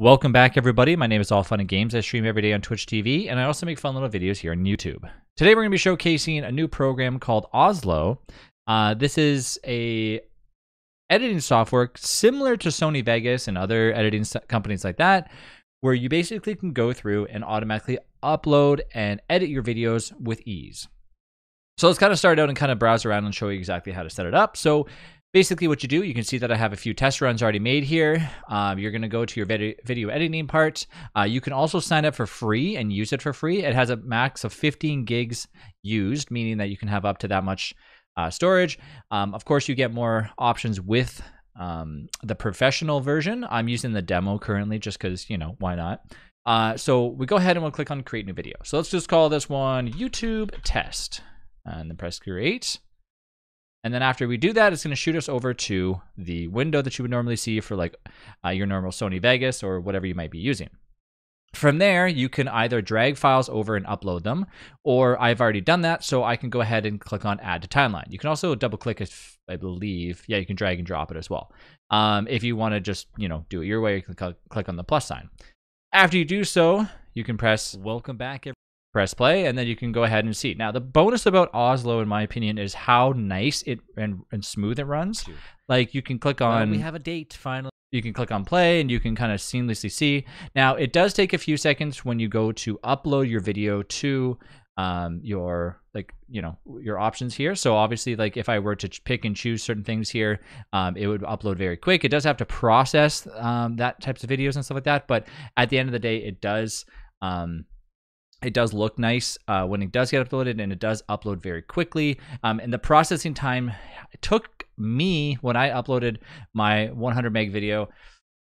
Welcome back, everybody. My name is All Fun and Games. I stream every day on Twitch TV, and I also make fun little videos here on YouTube. Today, we're going to be showcasing a new program called Oslo. Uh, this is a editing software similar to Sony Vegas and other editing companies like that, where you basically can go through and automatically upload and edit your videos with ease. So let's kind of start out and kind of browse around and show you exactly how to set it up. So basically what you do, you can see that I have a few test runs already made here. Um, you're going to go to your video, video editing part. Uh, you can also sign up for free and use it for free. It has a max of 15 gigs used, meaning that you can have up to that much uh, storage. Um, of course, you get more options with um, the professional version. I'm using the demo currently just because, you know, why not? Uh, so we go ahead and we'll click on create new video. So let's just call this one YouTube test and then press create. And then after we do that, it's going to shoot us over to the window that you would normally see for like uh, your normal Sony Vegas or whatever you might be using. From there, you can either drag files over and upload them, or I've already done that, so I can go ahead and click on Add to Timeline. You can also double click if I believe, yeah, you can drag and drop it as well. Um, if you want to just, you know, do it your way, you can click on the plus sign. After you do so, you can press Welcome back, press play, and then you can go ahead and see. Now, the bonus about Oslo, in my opinion, is how nice it and, and smooth it runs. Like you can click on. Well, we have a date finally. You can click on play and you can kind of seamlessly see. Now, it does take a few seconds when you go to upload your video to um, your like you know your options here. So obviously, like if I were to pick and choose certain things here, um, it would upload very quick. It does have to process um, that types of videos and stuff like that, but at the end of the day, it does. Um, it does look nice uh, when it does get uploaded and it does upload very quickly. Um, and the processing time took me when i uploaded my 100 meg video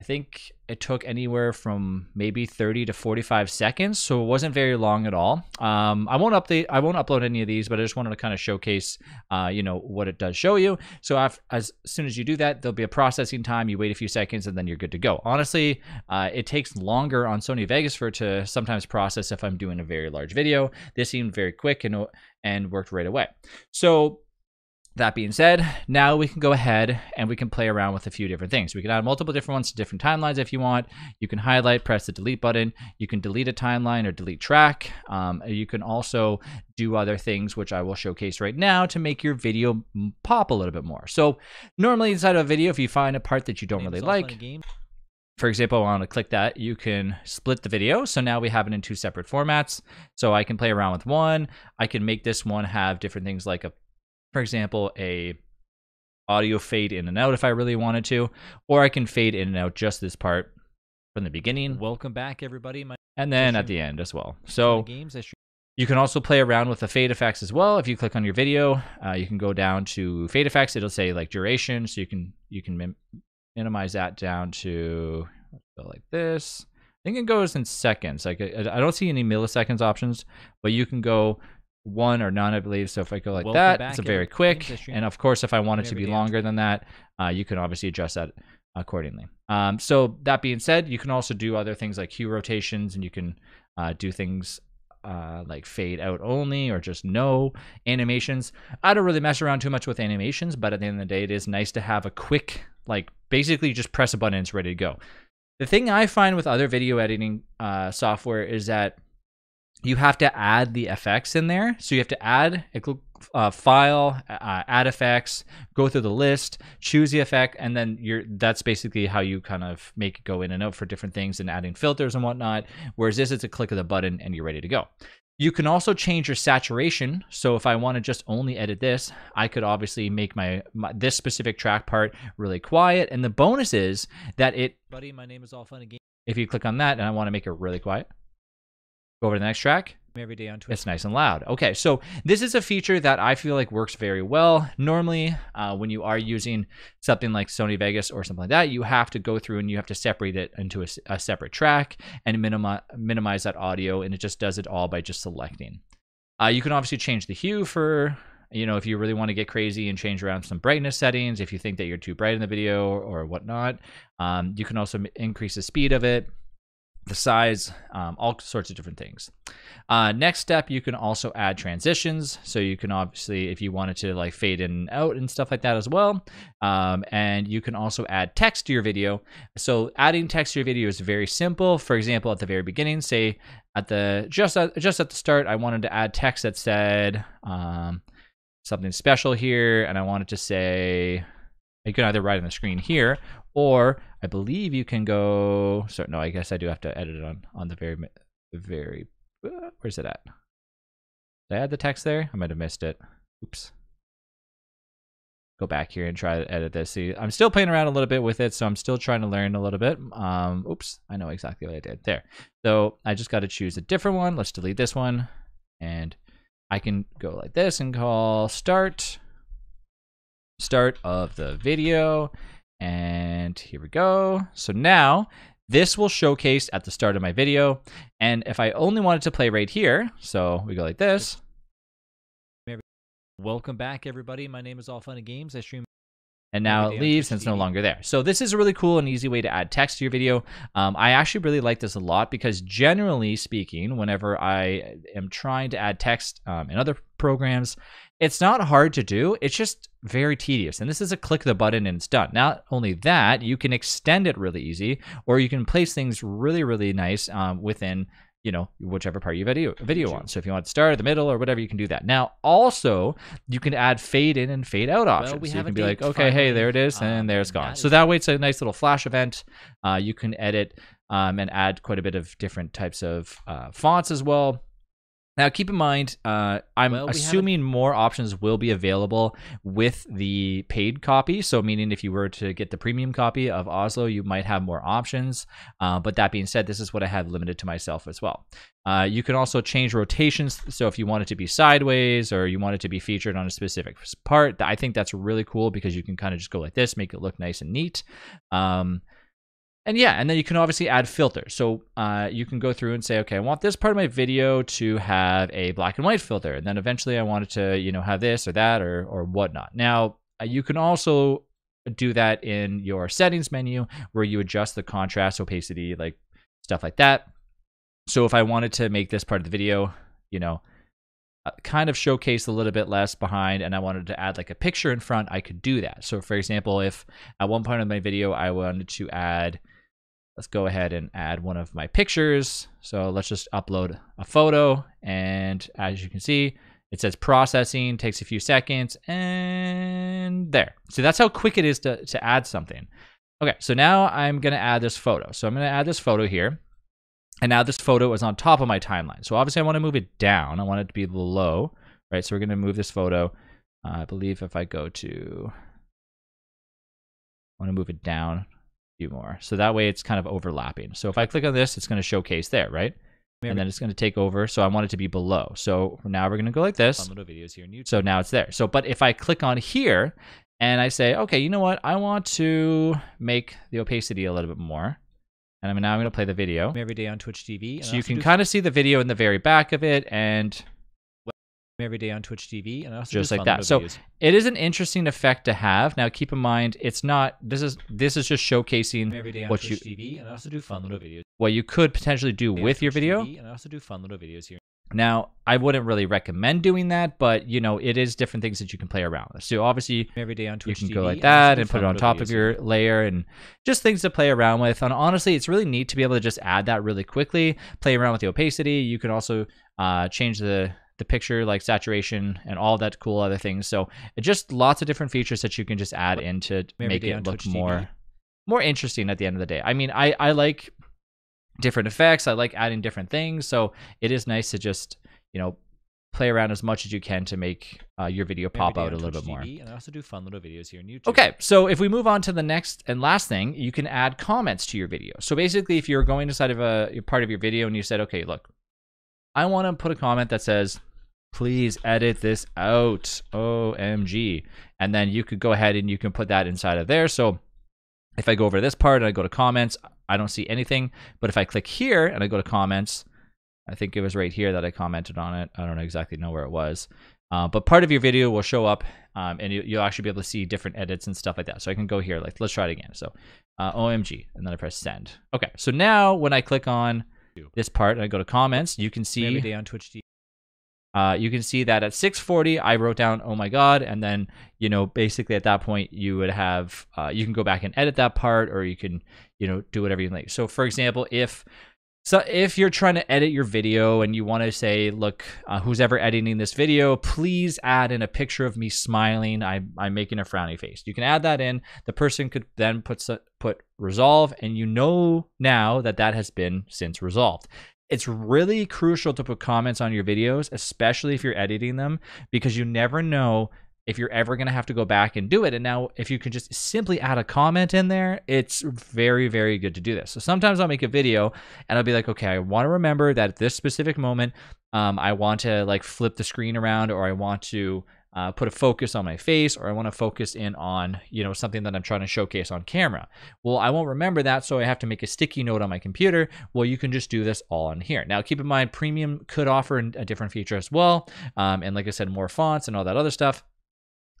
I think it took anywhere from maybe 30 to 45 seconds, so it wasn't very long at all. Um, I won't update, I won't upload any of these, but I just wanted to kind of showcase, uh, you know, what it does show you. So if, as soon as you do that, there'll be a processing time. You wait a few seconds, and then you're good to go. Honestly, uh, it takes longer on Sony Vegas for it to sometimes process if I'm doing a very large video. This seemed very quick and and worked right away. So that being said, now we can go ahead and we can play around with a few different things. We can add multiple different ones to different timelines if you want. You can highlight, press the delete button. You can delete a timeline or delete track. Um, you can also do other things, which I will showcase right now to make your video pop a little bit more. So normally inside of a video, if you find a part that you don't really like, for example, I want to click that, you can split the video. So now we have it in two separate formats. So I can play around with one. I can make this one have different things like a for example, a audio fade in and out if I really wanted to, or I can fade in and out just this part from the beginning. Welcome back, everybody. My and then at the end as well. So you can also play around with the fade effects as well. If you click on your video, uh, you can go down to fade effects. It'll say like duration, so you can you can minimize that down to like this. I think it goes in seconds. Like I, I don't see any milliseconds options, but you can go one or none, I believe. So if I go like Welcome that, it's a very quick. And of course, if I want it to be longer than that, uh, you can obviously adjust that accordingly. Um, so that being said, you can also do other things like hue rotations, and you can uh, do things uh, like fade out only or just no animations. I don't really mess around too much with animations, but at the end of the day, it is nice to have a quick, like basically just press a button and it's ready to go. The thing I find with other video editing uh, software is that you have to add the effects in there. So you have to add a uh, file, uh, add effects, go through the list, choose the effect, and then you're that's basically how you kind of make it go in and out for different things and adding filters and whatnot. Whereas this is a click of the button and you're ready to go. You can also change your saturation. So if I want to just only edit this, I could obviously make my, my, this specific track part really quiet. And the bonus is that it, buddy, my name is all fun again. If you click on that and I want to make it really quiet, Go over to the next track. Every day on Twitch. It's nice and loud. Okay, so this is a feature that I feel like works very well. Normally, uh, when you are using something like Sony Vegas or something like that, you have to go through and you have to separate it into a, a separate track and minimize minimize that audio, and it just does it all by just selecting. Uh, you can obviously change the hue for you know, if you really want to get crazy and change around some brightness settings, if you think that you're too bright in the video or, or whatnot, um, you can also increase the speed of it the size, um, all sorts of different things. Uh, next step, you can also add transitions. So you can obviously, if you wanted to like fade in and out and stuff like that as well. Um, and you can also add text to your video. So adding text to your video is very simple. For example, at the very beginning, say at the just at, just at the start, I wanted to add text that said um, something special here, and I wanted to say you can either write on the screen here, or I believe you can go. So no, I guess I do have to edit it on on the very very. Uh, where's it at? Did I add the text there? I might have missed it. Oops. Go back here and try to edit this. See, I'm still playing around a little bit with it, so I'm still trying to learn a little bit. Um, oops, I know exactly what I did there. So I just got to choose a different one. Let's delete this one, and I can go like this and call start start of the video. And here we go. So now this will showcase at the start of my video. And if I only wanted to play right here, so we go like this. Welcome back, everybody. My name is All Fun and Games. I stream and now it leaves and it's no longer there. So this is a really cool and easy way to add text to your video. Um, I actually really like this a lot because generally speaking, whenever I am trying to add text um, in other programs, it's not hard to do. It's just very tedious. And this is a click the button and it's done. Not only that, you can extend it really easy, or you can place things really, really nice um, within you know whichever part you video video on. So if you want to start, at the middle, or whatever, you can do that. Now also you can add fade in and fade out options. we so you can be like, okay, hey, there it is, and um, there it's gone. that So that way it's a nice little flash event. Uh, you can edit um, and add quite a bit of different types of uh, fonts as well. Now, keep in mind, uh, I'm Well, we have a- assuming more options will be available with the paid copy. So, meaning if you were to get the premium copy of Oslo, you might have more options. Uh, but that being said, this is what I have limited to myself as well. Uh, you can also change rotations. So, if you want it to be sideways or you want it to be featured on a specific part, I think that's really cool because you can kind of just go like this, make it look nice and neat. Um, and yeah, and then you can obviously add filters. So uh, you can go through and say, okay, I want this part of my video to have a black and white filter, and then eventually I want it to, you know, have this or that or or whatnot. Now uh, you can also do that in your settings menu where you adjust the contrast, opacity, like stuff like that. So if I wanted to make this part of the video, you know, uh, kind of showcase a little bit less behind and I wanted to add like a picture in front, I could do that. So for example, if at one point of my video I wanted to add let's go ahead and add one of my pictures. So let's just upload a photo. And as you can see, it says processing, takes a few seconds, and there. So that's how quick it is to, to add something. Okay, so now I'm gonna add this photo. So I'm gonna add this photo here. And now this photo is on top of my timeline. So obviously I wanna move it down. I want it to be below, right? So we're gonna move this photo. Uh, I believe if I go to, I wanna move it down few more. So that way it's kind of overlapping. So if I click on this, it's going to showcase there, right? And then it's going to take over. So I want it to be below. So now we're going to go like this. little videos here. So now it's there. So, but if I click on here and I say, okay, you know what? I want to make the opacity a little bit more. And I'm now I'm going to play the video. every day on Twitch TV. So you can kind of see the video in the very back of it. And every day on Twitch TV, and I also Just like that. So it is an interesting effect to have. Now keep in mind, it's not, this is, this is just showcasing every day on what Twitch you, TV, and I also do fun little videos. what you could potentially do with your video. TV, and I also do fun little videos here. Now, I wouldn't really recommend doing that, but you know, it is different things that you can play around with. So obviously, Every day on Twitch, you can TV, go like and I also that and put it on top of your layer and just things to play around with. And honestly, it's really neat to be able to just add that really quickly, play around with the opacity. You can also uh, change the the picture like saturation and all that cool other things. So just lots of different features that you can just add in to Every make it look Twitch TV. more more interesting at the end of the day. I mean, I I like different effects. I like adding different things. So it is nice to just you know play around as much as you can to make uh, your video pop out a little Twitch bit more. TV, and I also do fun little videos here on YouTube. Okay, so if we move on to the next and last thing, you can add comments to your video. So basically, if you're going inside of a part of your video and you said, okay, look, I want to put a comment that says, please edit this out, OMG. And then you could go ahead and you can put that inside of there. So if I go over to this part and I go to comments, I don't see anything. But if I click here and I go to comments, I think it was right here that I commented on it. I don't exactly know where it was. Uh, but part of your video will show up um, and you, will actually be able to see different edits and stuff like that. So I can go here, like, let's try it again. So uh, OMG, and then I press send. Okay, so now when I click on this part and I go to comments, you can see every day on Twitch TV. Uh, you can see that at 6:40, I wrote down "Oh my God," and then you know basically at that point you would have uh, you can go back and edit that part, or you can you know do whatever you like. So for example, if so if you're trying to edit your video and you want to say, look, uh, who's ever editing this video, please add in a picture of me smiling. I, I'm making a frowny face. You can add that in. The person could then put put resolve, and you know now that that has been since resolved. It's really crucial to put comments on your videos, especially if you're editing them, because you never know if you're ever going to have to go back and do it. And now, if you can just simply add a comment in there, it's very, very good to do this. So sometimes I'll make a video and I'll be like, okay, I want to remember that at this specific moment, um, I want to like flip the screen around or I want to uh, put a focus on my face or I want to focus in on, you know, something that I'm trying to showcase on camera. Well, I won't remember that, so I have to make a sticky note on my computer. Well, you can just do this all on here. Now, keep in mind, Premium could offer a different feature as well. Um, and like I said, more fonts and all that other stuff.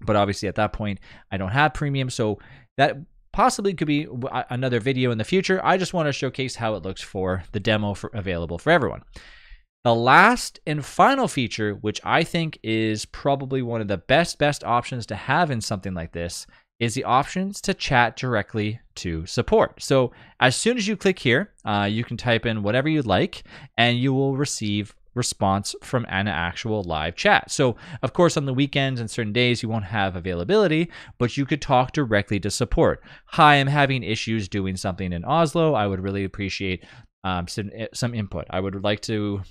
But obviously, at that point, I don't have premium. So that possibly could be another video in the future. I just want to showcase how it looks for the demo for, available for everyone. The last and final feature, which I think is probably one of the best, best options to have in something like this, is the options to chat directly to support. So as soon as you click here, uh, you can type in whatever you'd like, and you will receive response from an actual live chat. So, of course, on the weekends and certain days, you won't have availability, but you could talk directly to support. Hi, I'm having issues doing something in Oslo. I would really appreciate um, some, eh, some input. I would like to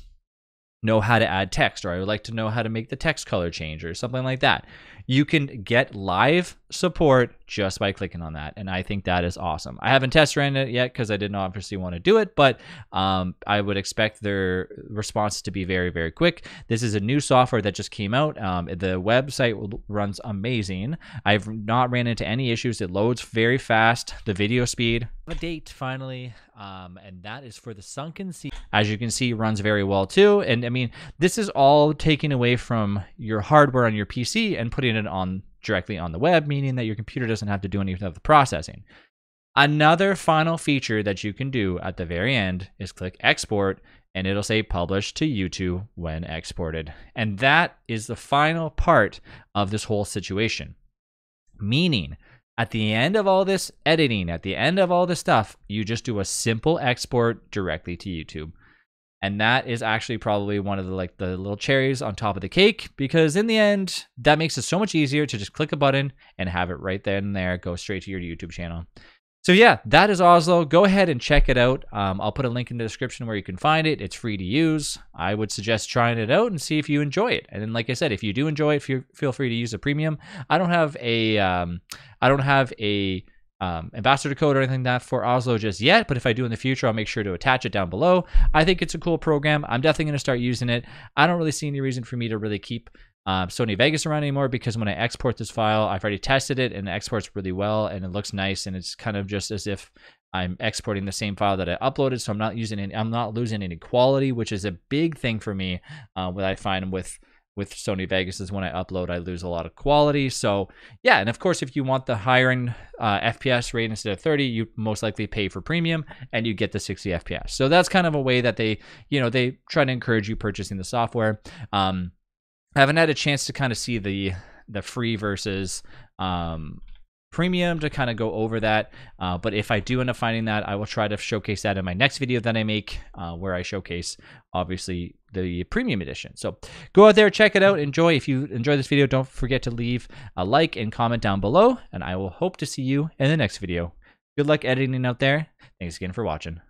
know how to add text, or I would like to know how to make the text color change, or something like that. You can get live support just by clicking on that. And I think that is awesome. I haven't test ran it yet because I didn't obviously want to do it, but um, I would expect their response to be very, very quick. This is a new software that just came out. Um, the website runs amazing. I've not ran into any issues. It loads very fast. The video speed. A date finally, um, and that is for the sunken sea. As you can see, runs very well too. And I mean, this is all taking away from your hardware on your PC and putting on directly on the web, meaning that your computer doesn't have to do any of the processing. Another final feature that you can do at the very end is click export and it'll say publish to YouTube when exported. And that is the final part of this whole situation. Meaning, at the end of all this editing, at the end of all this stuff, you just do a simple export directly to YouTube and that is actually probably one of the like the little cherries on top of the cake because in the end that makes it so much easier to just click a button and have it right then and there go straight to your youtube channel. So yeah that is oslo. Go ahead and check it out. Um, i'll put a link in the description where you can find it. It's free to use. I would suggest trying it out and see if you enjoy it. And then like i said if you do enjoy it feel free to use a premium. I don't have a um, I don't have a um, ambassador code or anything like that for Oslo just yet, but if I do in the future, I'll make sure to attach it down below. I think it's a cool program. I'm definitely going to start using it. I don't really see any reason for me to really keep uh, Sony Vegas around anymore because when I export this file, I've already tested it and it exports really well and it looks nice and it's kind of just as if I'm exporting the same file that I uploaded, so I'm not using any, I'm not losing any quality, which is a big thing for me. Uh, what I find with with Sony Vegas is when I upload, I lose a lot of quality. So yeah, and of course, if you want the higher end uh, FPS rate instead of 30, you most likely pay for premium and you get the 60 FPS. So that's kind of a way that they, you know, they try to encourage you purchasing the software. Um, I haven't had a chance to kind of see the the free versus um, premium to kind of go over that. Uh, but if I do end up finding that, I will try to showcase that in my next video that I make, uh, where I showcase obviously the premium edition. So go out there, check it out, enjoy. If you enjoy this video, don't forget to leave a like and comment down below, and I will hope to see you in the next video. Good luck editing out there. Thanks again for watching.